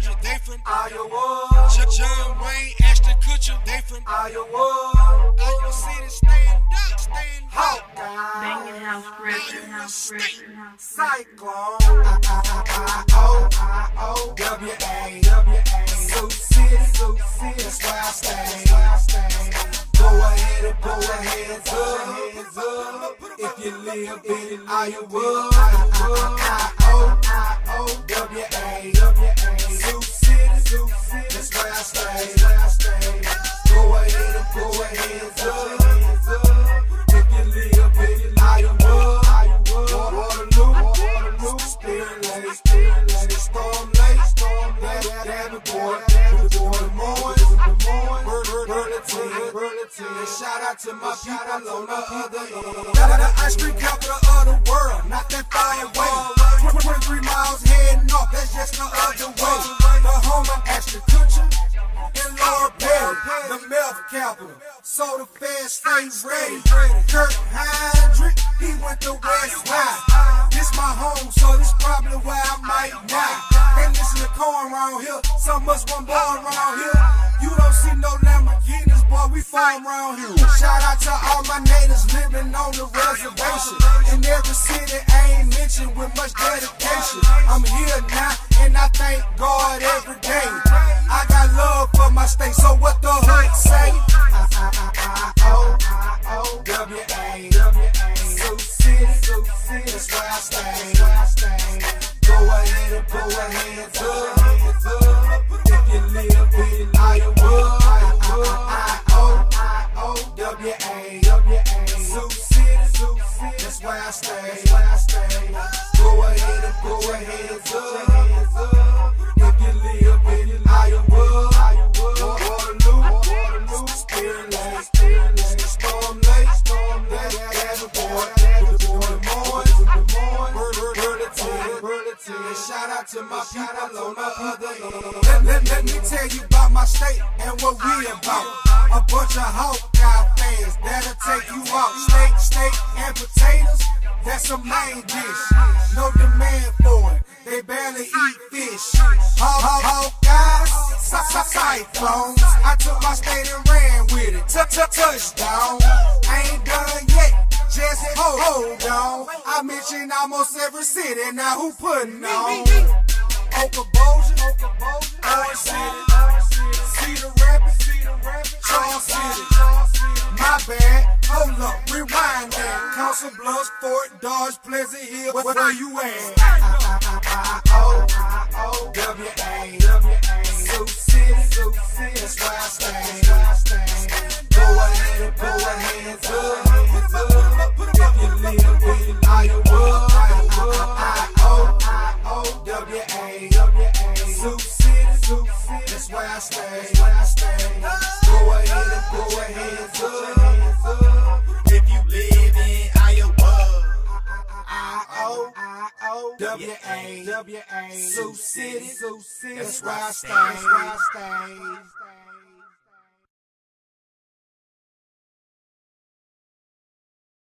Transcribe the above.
Chandra, they from Iowa. J- John Wayne, Ashton Kutcher, they from Iowa. Iowa City. Stand up, stand up. Hawkeye. Banging house, ripping house, ripping house. Cyclone. I-I-I-I-O-W-A. W-A. Sioux City. Sioux City. That's where I stay. That's where I stay. Go ahead and go ahead, hands up. If you live in Iowa. W-A. Sioux City. Sioux City. I I stay. Go ahead and go ahead, up. If you live Lake, Spirit Lake, Storm Lake, Storm Lake, Burlington, Burlington. And shout out to my people on the other end. Got the ice cream capital of the world, not that far away. 23 miles heading off, that's just the other way. So the feds stay ready. Kirk Hinrich, he went to West High. This my home, so this probably where I might die. They listen to corn around here, some must one born around here. You don't see no Lamborghinis, boy, we farm around here. Shout out to all my natives living on the reservation. In every city, I ain't mentioned with much dedication. Go ahead, hands up. If you live in Iowa, I-I-I-O-W-A, W-A, Sioux City, that's where I stay, where I stay. Go ahead and go ahead, hands. To my people on the other. Let, let, let me tell you about my state and what we about. A bunch of Hawkeye fans that'll take you out. Steak, steak, and potatoes, that's a main dish. No demand for it, they barely eat fish. Haw, haw, Hawkeyes, cy- cy- cyclones. I took my state and ran with it. Touch, touch, touchdown. I ain't done yet. Just hold, hold on. I mentioned almost every city. Now who putting on? Bad. Hold up, rewind that. Council Bluffs, Fort Dodge, Pleasant Hill. Where, where you at? I-I-I-O-W-A, W-A, Sioux City, Sioux City. That's where I stay. I-O-I-O-W-A, W-A, Sioux City, Sioux City. That's where I stay. That's where I stay.